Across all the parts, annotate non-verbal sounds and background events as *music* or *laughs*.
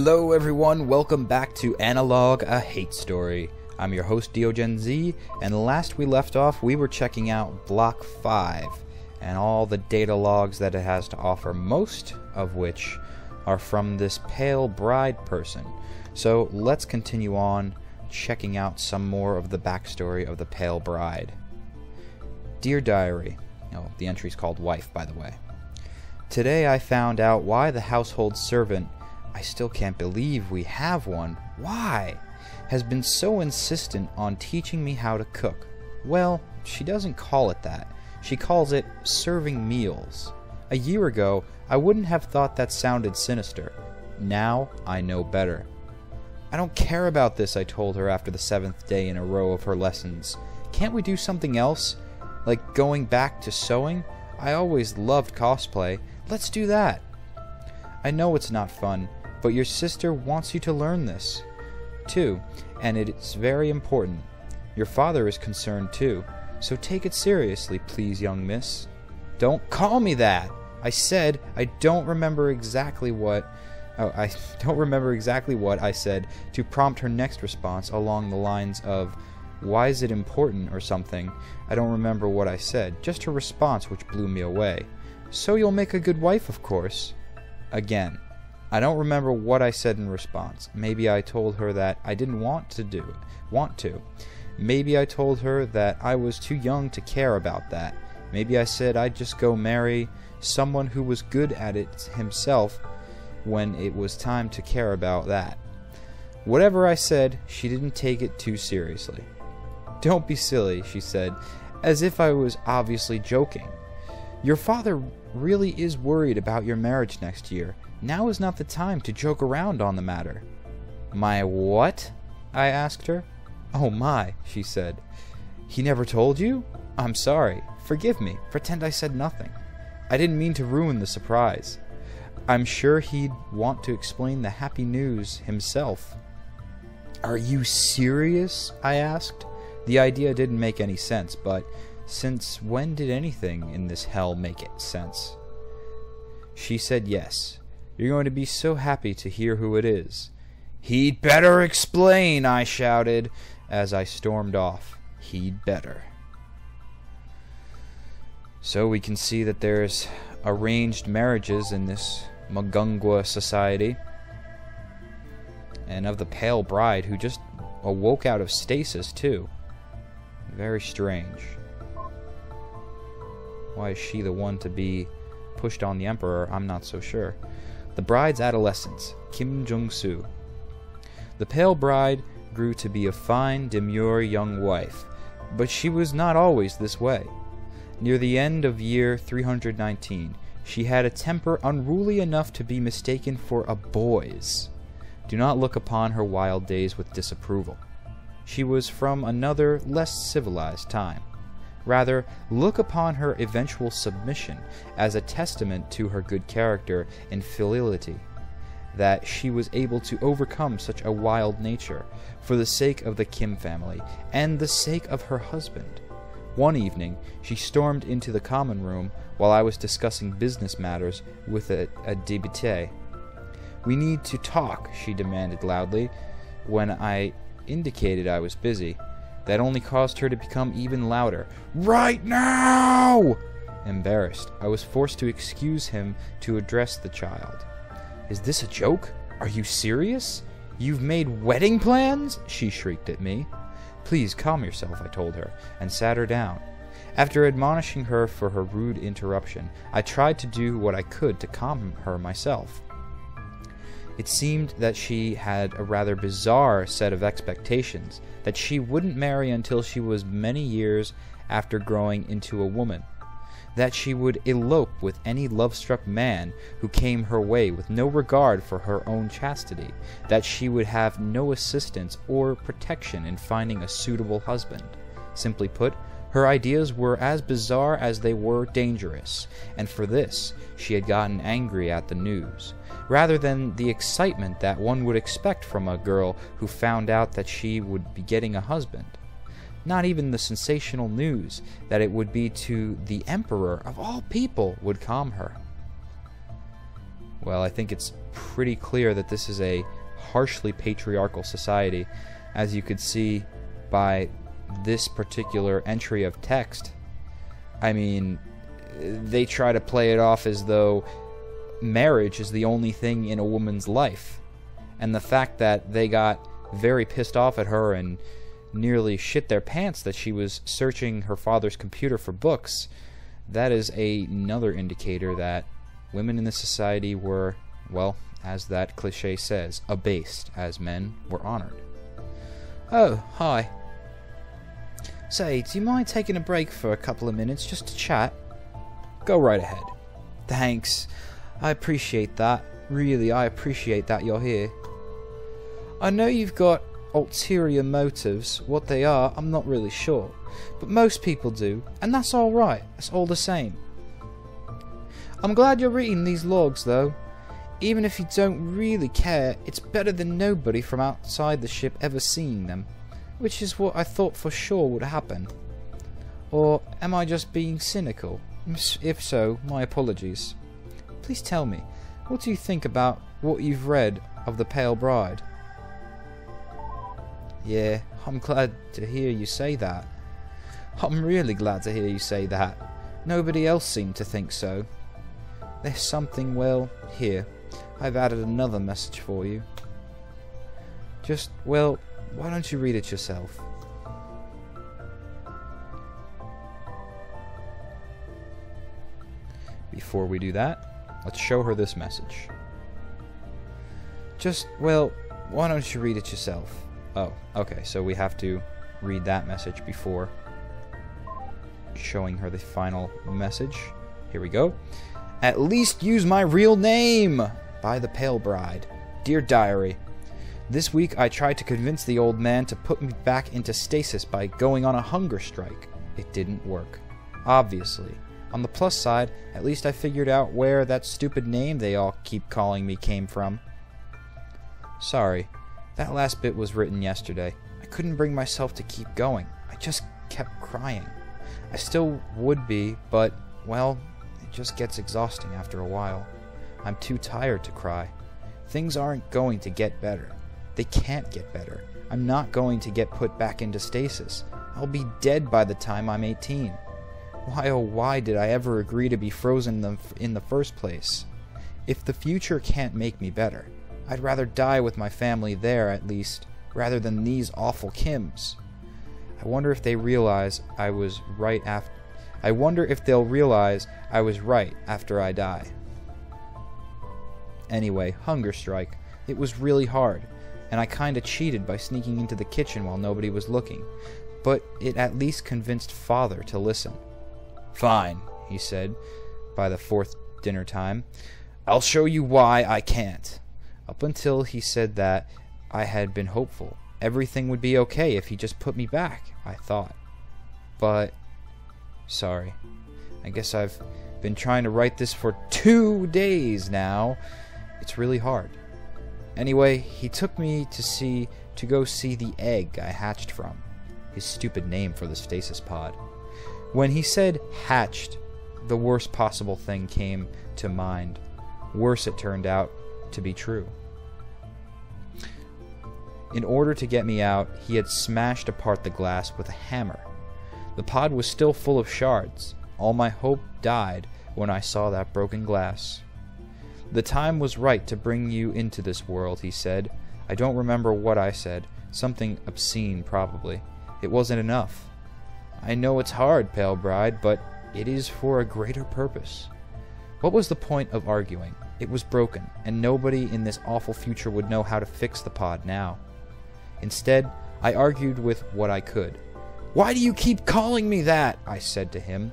Hello everyone, welcome back to Analogue A Hate Story. I'm your host DeoGenZ, and last we left off we were checking out Block 5 and all the data logs that it has to offer, most of which are from this pale bride person. So let's continue on checking out some more of the backstory of the pale bride. Dear Diary, oh, the entry's called Wife, by the way. Today I found out why the household servant I still can't believe we have one. Why? Has been so insistent on teaching me how to cook. Well, she doesn't call it that. She calls it serving meals. A year ago, I wouldn't have thought that sounded sinister. Now, I know better. I don't care about this, I told her after the seventh day in a row of her lessons. Can't we do something else? Like going back to sewing? I always loved cosplay. Let's do that. I know it's not fun, but your sister wants you to learn this, too, and it's very important. Your father is concerned, too, so take it seriously, please, young miss. Don't call me that! I said I don't remember exactly what. Oh, I *laughs* don't remember exactly what I said to prompt her next response along the lines of, Why is it important, or something. I don't remember what I said, just her response which blew me away. So you'll make a good wife, of course. Again. I don't remember what I said in response. Maybe I told her that I didn't want to do it, want to. Maybe I told her that I was too young to care about that. Maybe I said I'd just go marry someone who was good at it himself when it was time to care about that. Whatever I said, she didn't take it too seriously. Don't be silly, she said, as if I was obviously joking. Your father really is worried about your marriage next year, now is not the time to joke around on the matter. My what? I asked her. Oh my, she said. He never told you? I'm sorry. Forgive me. Pretend I said nothing. I didn't mean to ruin the surprise. I'm sure he'd want to explain the happy news himself. Are you serious? I asked. The idea didn't make any sense, but since when did anything in this hell make it sense? She said yes. You're going to be so happy to hear who it is. He'd better explain, I shouted as I stormed off. He'd better. So we can see that there's arranged marriages in this Mugunghwa society. And of the pale bride who just awoke out of stasis, too. Very strange. Why is she the one to be pushed on the Emperor? I'm not so sure. The bride's adolescence, Kim Jung Soo. The pale bride grew to be a fine, demure young wife, but she was not always this way. Near the end of year 319, she had a temper unruly enough to be mistaken for a boy's. Do not look upon her wild days with disapproval. She was from another, less civilized time. Rather, look upon her eventual submission as a testament to her good character and filiality, that she was able to overcome such a wild nature for the sake of the Kim family and the sake of her husband. One evening, she stormed into the common room while I was discussing business matters with a, a debutante. We need to talk, she demanded loudly, when I indicated I was busy. That only caused her to become even louder. Right now! Embarrassed, I was forced to excuse him to address the child. Is this a joke? Are you serious? You've made wedding plans? She shrieked at me. Please calm yourself, I told her, and sat her down. After admonishing her for her rude interruption, I tried to do what I could to calm her myself. It seemed that she had a rather bizarre set of expectations, that she wouldn't marry until she was many years after growing into a woman, that she would elope with any love-struck man who came her way with no regard for her own chastity, that she would have no assistance or protection in finding a suitable husband. Simply put, her ideas were as bizarre as they were dangerous, and for this she had gotten angry at the news rather than the excitement that one would expect from a girl who found out that she would be getting a husband. Not even the sensational news that it would be to the Emperor of all people would calm her. Well, I think it's pretty clear that this is a harshly patriarchal society, as you could see by this particular entry of text. I mean, they try to play it off as though marriage is the only thing in a woman's life. And the fact that they got very pissed off at her and nearly shit their pants that she was searching her father's computer for books, that is a, another indicator that women in the society were, well, as that cliche says, abased, as men were honored. Oh, hi. Say, do you mind taking a break for a couple of minutes just to chat? Go right ahead. Thanks. I appreciate that. Really, I appreciate that you're here. I know you've got ulterior motives. What they are, I'm not really sure. But most people do, and that's alright. It's all the same. I'm glad you're reading these logs, though. Even if you don't really care, it's better than nobody from outside the ship ever seeing them. Which is what I thought for sure would happen. Or am I just being cynical? If so, my apologies. Please tell me, what do you think about what you've read of The Pale Bride? Yeah, I'm glad to hear you say that. I'm really glad to hear you say that. Nobody else seemed to think so. There's something, well, here. I've added another message for you. Just, well, why don't you read it yourself? Before we do that, let's show her this message. Just, well, why don't you read it yourself? Oh, okay, so we have to read that message before showing her the final message. Here we go. At least use my real name! By the Pale Bride. Dear Diary, this week I tried to convince the old man to put me back into stasis by going on a hunger strike. It didn't work. Obviously. On the plus side, at least I figured out where that stupid name they all keep calling me came from. Sorry, that last bit was written yesterday. I couldn't bring myself to keep going. I just kept crying. I still would be, but, well, it just gets exhausting after a while. I'm too tired to cry. Things aren't going to get better. They can't get better. I'm not going to get put back into stasis. I'll be dead by the time I'm 18. Why oh why did I ever agree to be frozen in the first place? If the future can't make me better, I'd rather die with my family there at least, rather than these awful Kims. I wonder if they realize I was right after I wonder if they'll realize I was right after I die. Anyway, hunger strike. It was really hard, and I kinda cheated by sneaking into the kitchen while nobody was looking, but it at least convinced father to listen. Fine, he said, by the fourth dinner time. I'll show you why I can't. Up until he said that, I had been hopeful. Everything would be okay if he just put me back, I thought. But, sorry. I guess I've been trying to write this for two days now. It's really hard. Anyway, he took me to see to go see the egg I hatched from. His stupid name for the stasis pod. When he said hatched, the worst possible thing came to mind. Worse it turned out to be true. In order to get me out, he had smashed apart the glass with a hammer. The pod was still full of shards. All my hope died when I saw that broken glass. The time was right to bring you into this world, he said. I don't remember what I said. Something obscene, probably. It wasn't enough. I know it's hard, Pale Bride, but it is for a greater purpose. What was the point of arguing? It was broken, and nobody in this awful future would know how to fix the pod now. Instead, I argued with what I could. Why do you keep calling me that? I said to him.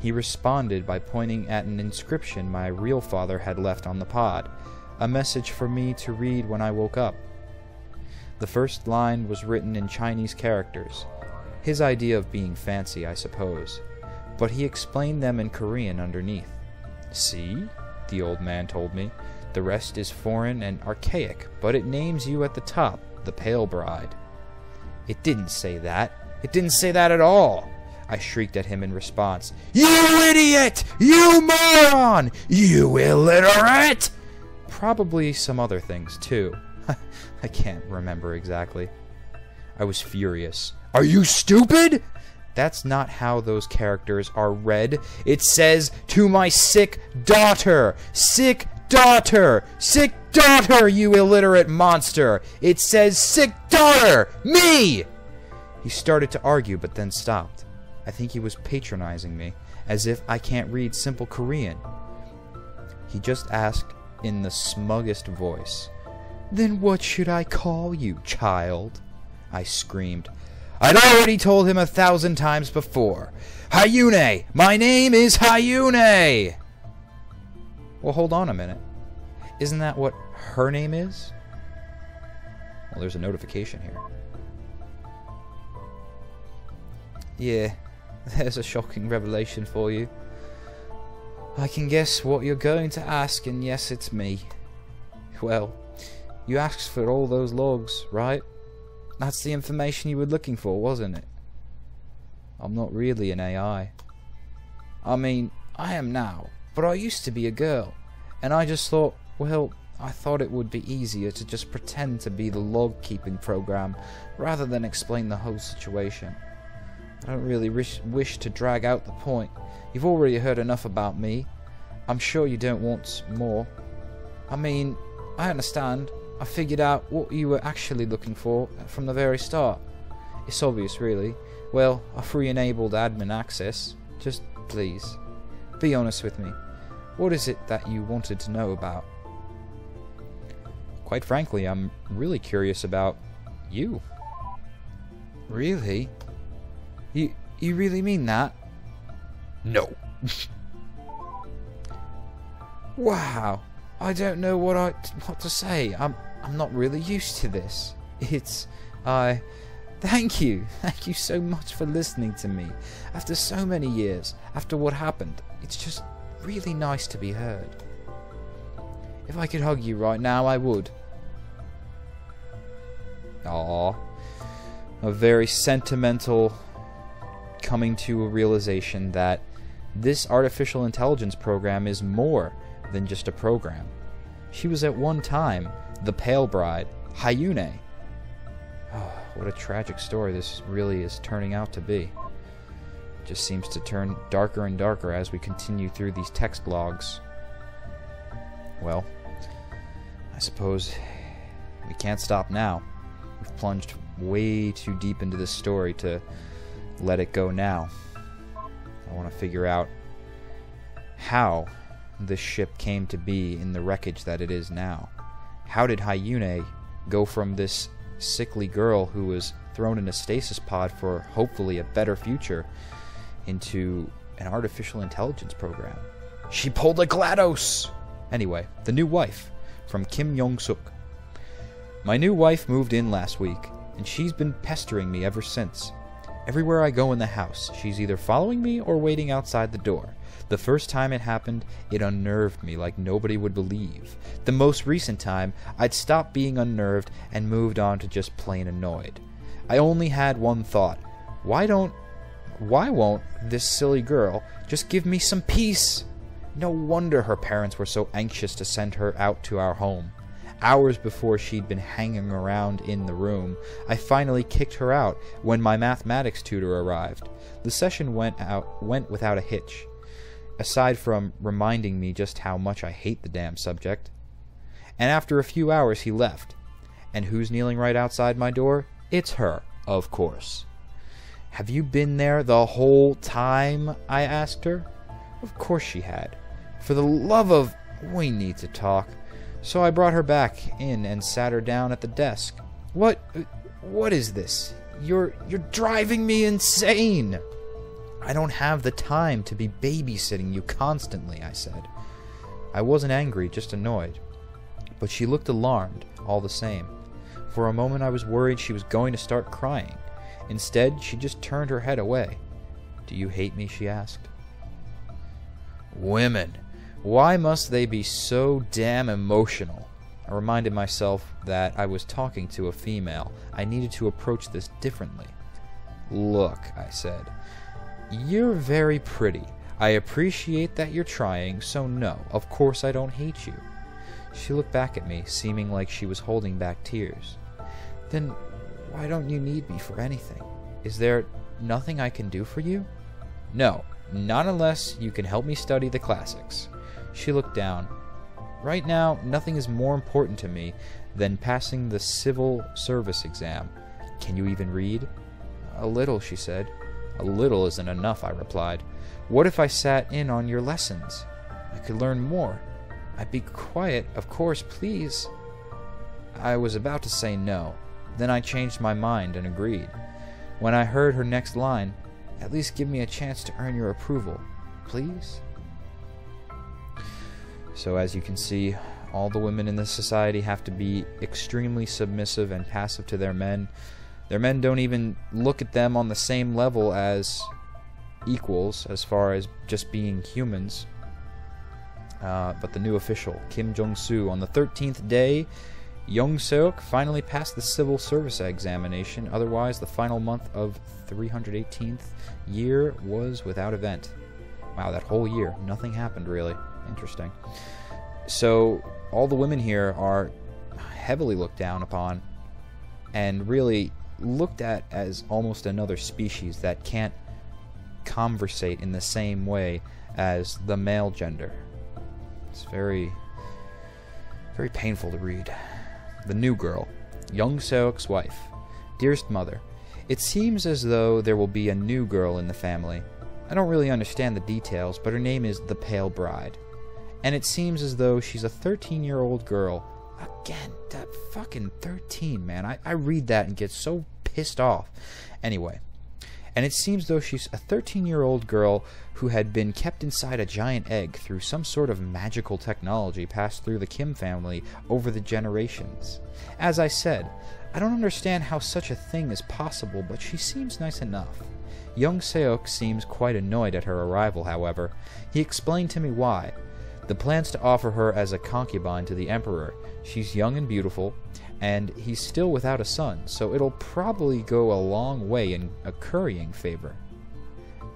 He responded by pointing at an inscription my real father had left on the pod, a message for me to read when I woke up. The first line was written in Chinese characters, his idea of being fancy, I suppose, but he explained them in Korean underneath. See? The old man told me. The rest is foreign and archaic, but it names you at the top the Pale Bride. It didn't say that. It didn't say that at all. I shrieked at him in response. You idiot! You moron! You illiterate! probably some other things too. *laughs* I can't remember exactly. I was furious. Are you stupid? That's not how those characters are read. It says, to my sick daughter. Sick daughter. Sick daughter, you illiterate monster. It says, sick daughter. Me! He started to argue, but then stopped. I think he was patronizing me, as if I can't read simple Korean. He just asked in the smuggest voice, Then what should I call you, child? I screamed. I'd already told him a thousand times before. Hyun-ae! My name is Hyun-ae! Well, hold on a minute. Isn't that what her name is? Well, there's a notification here. Yeah, *laughs* there's a shocking revelation for you. I can guess what you're going to ask, and yes, it's me. Well, you asked for all those logs, right? That's the information you were looking for, wasn't it? I'm not really an AI. I mean, I am now, but I used to be a girl, and I just thought, well, I thought it would be easier to just pretend to be the log keeping program rather than explain the whole situation. I don't really wish, wish to drag out the point. You've already heard enough about me. I'm sure you don't want more. I mean, I understand. I figured out what you were actually looking for from the very start. It's obvious, really. Well, I free enabled admin access. Just please, be honest with me. What is it that you wanted to know about? Quite frankly, I'm really curious about you. Really? You you really mean that? No. *laughs* wow. I don't know what I what to say. I'm I'm not really used to this. It's I thank you. *laughs* Thank you so much for listening to me. After so many years, after what happened, it's just really nice to be heard. If I could hug you right now, I would. Aww. A very sentimental coming to a realization that this artificial intelligence program is more than just a program. She was at one time the Pale Bride, Hyun-ae. Oh, what a tragic story this really is turning out to be. It just seems to turn darker and darker as we continue through these text logs. Well, I suppose we can't stop now. We've plunged way too deep into this story to let it go now. I want to figure out how this ship came to be in the wreckage that it is now. How did Hyun-ae go from this sickly girl who was thrown in a stasis pod for hopefully a better future into an artificial intelligence program? She pulled a GLaDOS! Anyway, the new wife from Kim Yong Suk. My new wife moved in last week, and she's been pestering me ever since. Everywhere I go in the house, she's either following me or waiting outside the door. The first time it happened, it unnerved me like nobody would believe. The most recent time, I'd stopped being unnerved and moved on to just plain annoyed. I only had one thought. Why don't why won't this silly girl just give me some peace? No wonder her parents were so anxious to send her out to our home. Hours before she'd been hanging around in the room, I finally kicked her out when my mathematics tutor arrived. The session went out went without a hitch, aside from reminding me just how much I hate the damn subject. And after a few hours he left. And who's kneeling right outside my door? It's her, of course. Have you been there the whole time? I asked her. Of course she had. For the love of... We need to talk. So I brought her back in and sat her down at the desk. What what is this? You're you're driving me insane. I don't have the time to be babysitting you constantly, I said. I wasn't angry, just annoyed. But she looked alarmed, all the same. For a moment I was worried she was going to start crying. Instead, she just turned her head away. Do you hate me? she asked. Women, why must they be so damn emotional? I reminded myself that I was talking to a female. I needed to approach this differently. Look, I said. You're very pretty. I appreciate that you're trying, so no, of course I don't hate you. She looked back at me, seeming like she was holding back tears. Then why don't you need me for anything? Is there nothing I can do for you? No, not unless you can help me study the classics. She looked down. Right now, nothing is more important to me than passing the civil service exam. Can you even read? A little, she said. A little isn't enough, I replied. What if I sat in on your lessons? I could learn more. I'd be quiet, of course, please. I was about to say no. Then I changed my mind and agreed. When I heard her next line, at least give me a chance to earn your approval, please? So, as you can see, all the women in this society have to be extremely submissive and passive to their men. Their men don't even look at them on the same level as equals, as far as just being humans. Uh, but the new official, Kim Jong Soo, on the 13th day, Young Seok finally passed the civil service examination. Otherwise, the final month of 318th year was without event. Wow, that whole year, nothing happened really. Interesting. So, all the women here are heavily looked down upon and really looked at as almost another species that can't conversate in the same way as the male gender. It's very, very painful to read. The new girl, Young Seok's wife. Dearest mother, it seems as though there will be a new girl in the family. I don't really understand the details, but her name is the Pale Bride. And it seems as though she's a 13 year old girl. Again, that fucking 13, man. I, I read that and get so pissed off. Anyway, and it seems though she's a 13 year old girl who had been kept inside a giant egg through some sort of magical technology passed through the Kim family over the generations. As I said, I don't understand how such a thing is possible, but she seems nice enough. Young Seok seems quite annoyed at her arrival, however. He explained to me why. The plans to offer her as a concubine to the Emperor. She's young and beautiful, and he's still without a son, so it'll probably go a long way in a currying favor.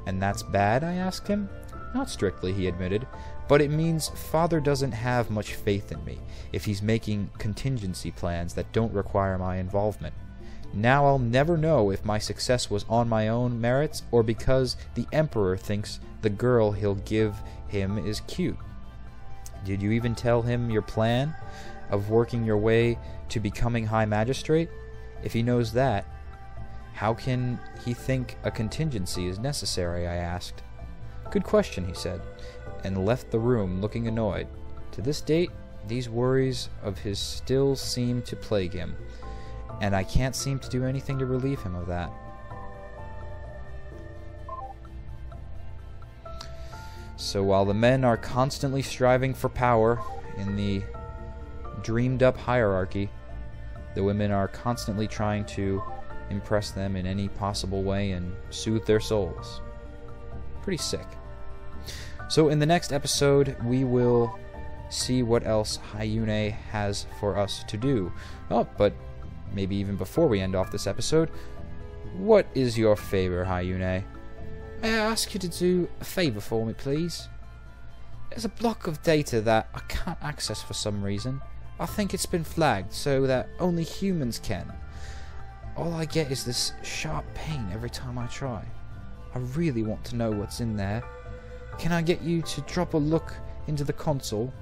And that's bad? I asked him. Not strictly, he admitted, but it means father doesn't have much faith in me if he's making contingency plans that don't require my involvement. Now I'll never know if my success was on my own merits or because the Emperor thinks the girl he'll give him is cute. Did you even tell him your plan of working your way to becoming High Magistrate? If he knows that, how can he think a contingency is necessary? I asked. Good question, he said, and left the room looking annoyed. To this date, these worries of his still seem to plague him, and I can't seem to do anything to relieve him of that. So while the men are constantly striving for power in the dreamed up hierarchy, the women are constantly trying to impress them in any possible way and soothe their souls. Pretty sick. So, in the next episode, we will see what else Hyun-ae has for us to do. Oh, but maybe even before we end off this episode, what is your favor, Hyun-ae? May I ask you to do a favor for me, please? There's a block of data that I can't access for some reason. I think it's been flagged so that only humans can. All I get is this sharp pain every time I try. I really want to know what's in there. Can I get you to drop a look into the console?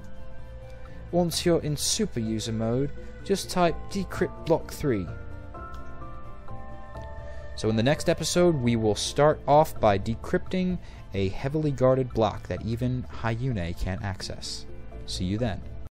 Once you're in super user mode, just type decrypt block 3. So in the next episode, we will start off by decrypting a heavily guarded block that even Hyun-ae can't access. See you then.